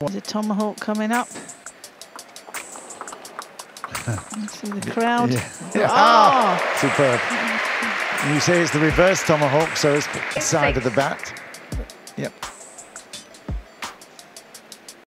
There's a tomahawk coming up. see the crowd. Yeah. Yeah. Ah, superb. You say it's the reverse tomahawk, so it's side of the bat. Yep.